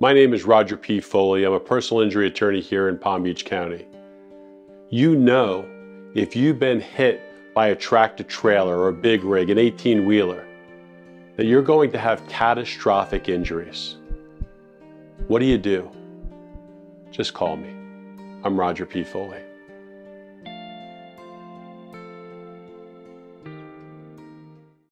My name is Roger P. Foley. I'm a personal injury attorney here in Palm Beach County. You know if you've been hit by a tractor trailer or a big rig, an 18 wheeler, that you're going to have catastrophic injuries. What do you do? Just call me. I'm Roger P. Foley.